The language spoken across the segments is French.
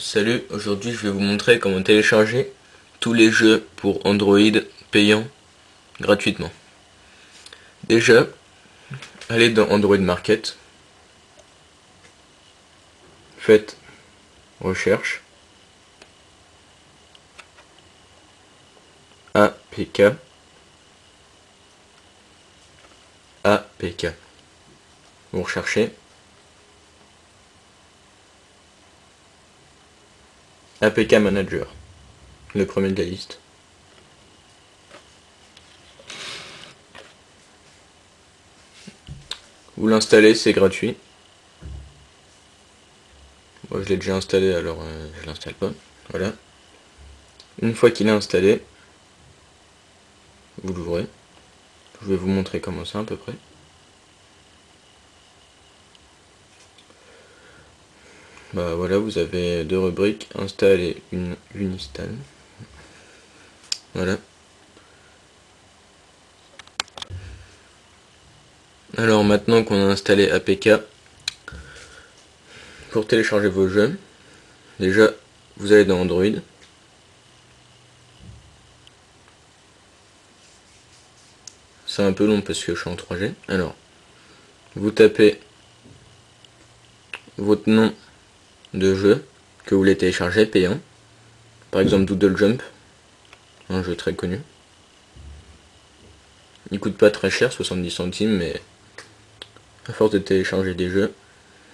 Salut, aujourd'hui je vais vous montrer comment télécharger tous les jeux pour Android payants gratuitement. Déjà, allez dans Android Market, faites recherche, APK, APK. Vous recherchez APK Manager, le premier de la liste. Vous l'installez, c'est gratuit. Moi je l'ai déjà installé alors euh, je l'installe pas. Voilà. Une fois qu'il est installé, vous l'ouvrez. Je vais vous montrer comment c'est à peu près. Bah voilà, vous avez deux rubriques, install et une uninstall. Voilà. Alors maintenant qu'on a installé APK, pour télécharger vos jeux, déjà vous allez dans Android. C'est un peu long parce que je suis en 3G. Alors, vous tapez votre nom de jeu que vous voulez télécharger payant. Par exemple Doodle Jump, un jeu très connu. Il coûte pas très cher, 70 centimes, mais à force de télécharger des jeux,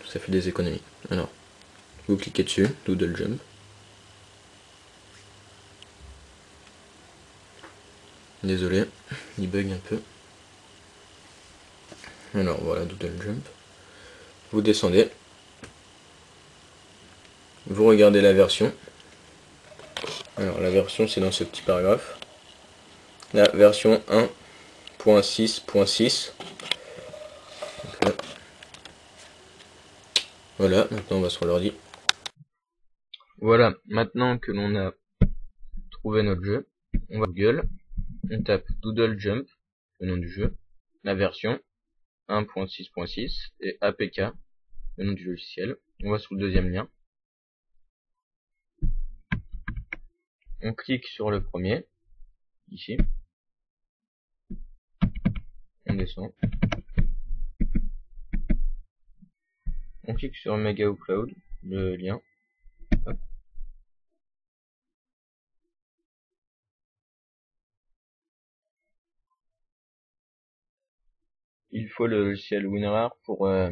ça fait des économies. Alors, vous cliquez dessus, Doodle Jump. Désolé, il bug un peu. Alors voilà, Doodle Jump. Vous descendez, vous regardez la version. Alors la version c'est dans ce petit paragraphe. La version 1.6.6. Voilà, maintenant on va sur l'ordi. Voilà, maintenant que l'on a trouvé notre jeu, on va Google, on tape Doodle Jump, le nom du jeu, la version 1.6.6 et APK, le nom du logiciel. On va sur le deuxième lien. On clique sur le premier, ici, on descend, on clique sur Mega ou Cloud, le lien, il faut le logiciel WinRAR pour euh,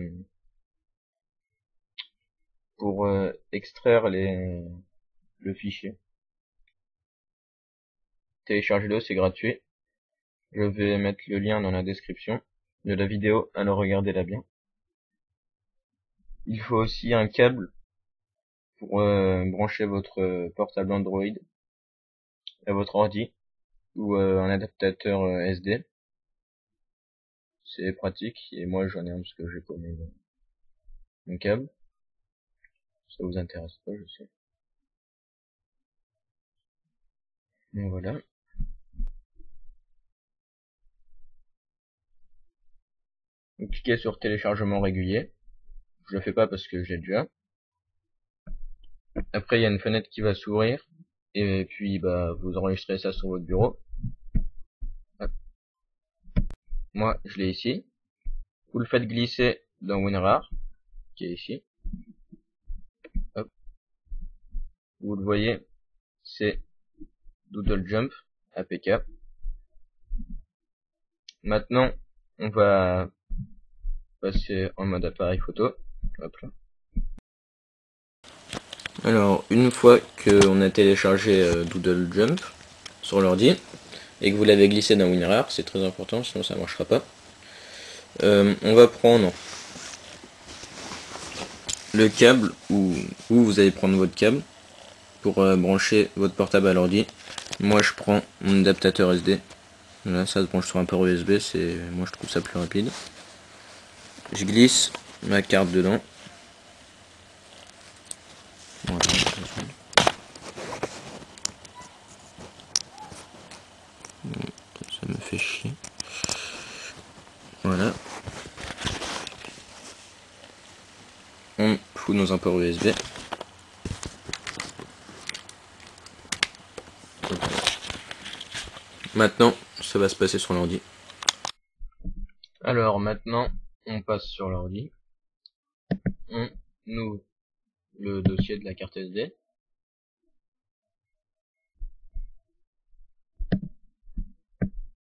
pour euh, extraire les le fichier. Téléchargez-le, c'est gratuit. Je vais mettre le lien dans la description de la vidéo, alors regardez-la bien. Il faut aussi un câble pour euh, brancher votre euh, portable Android à votre ordi ou euh, un adaptateur SD. C'est pratique et moi j'en ai un parce que j'ai pas mon câble. Ça vous intéresse pas, je sais. Voilà. Cliquez sur téléchargement régulier. Je le fais pas parce que j'ai déjà. Après, il y a une fenêtre qui va s'ouvrir. Et puis, bah, vous enregistrez ça sur votre bureau. Moi, je l'ai ici. Vous le faites glisser dans WinRAR, qui est ici. Vous le voyez, c'est Doodle Jump APK. Maintenant, on va en mode appareil photo. Alors, une fois qu'on a téléchargé euh, Doodle Jump sur l'ordi, et que vous l'avez glissé dans WinRAR, c'est très important, sinon ça marchera pas. Euh, on va prendre le câble, ou vous allez prendre votre câble, pour euh, brancher votre portable à l'ordi. Moi je prends mon adaptateur SD. Là, ça se branche sur un port USB, c'est moi je trouve ça plus rapide je glisse ma carte dedans. Ça me fait chier. Voilà. On fout nos imports USB. Maintenant, ça va se passer sur l'ordi. Alors maintenant, on passe sur l'ordi. On ouvre le dossier de la carte SD.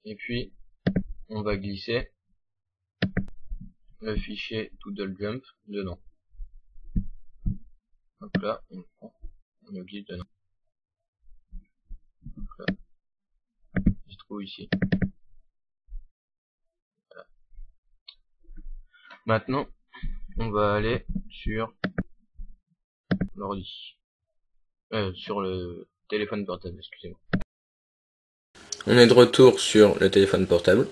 Et puis, on va glisser le fichier jump dedans. Donc là, on le prend, on le glisse dedans. Donc là, il se trouve ici. Maintenant, on va aller sur l'ordi. Euh, sur le téléphone portable, excusez-moi. On est de retour sur le téléphone portable.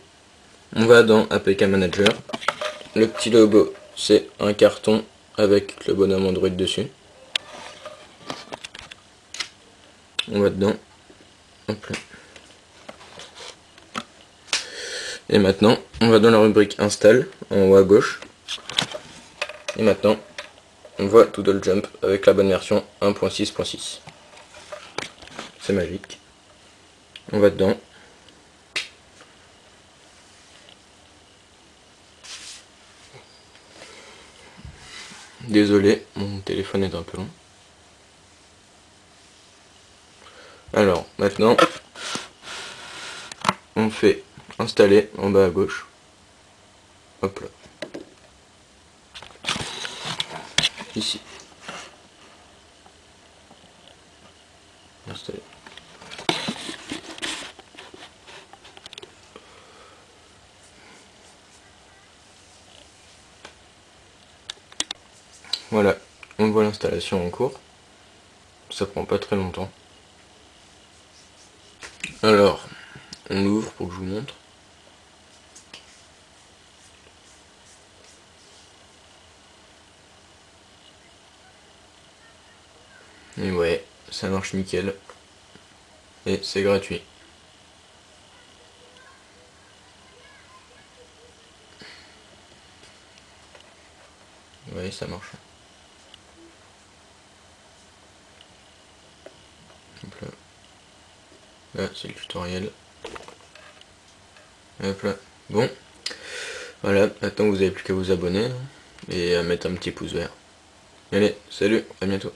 On va dans APK Manager. Le petit logo, c'est un carton avec le bonhomme Android dessus. On va dedans. Et maintenant, on va dans la rubrique Install, en haut à gauche. Et maintenant, on voit Doodle Jump avec la bonne version 1.6.6. C'est magique. On va dedans. Désolé, mon téléphone est un peu long. Alors, maintenant, on fait installer en bas à gauche. Hop là. Ici. Installer. Voilà, on voit l'installation en cours. Ça prend pas très longtemps. Alors, on ouvre pour que je vous montre. Et ouais, ça marche nickel. Et c'est gratuit. Ouais, ça marche. Là, c'est le tutoriel. Hop là. Bon. Voilà, maintenant vous n'avez plus qu'à vous abonner et à mettre un petit pouce vert. Allez, salut, à bientôt.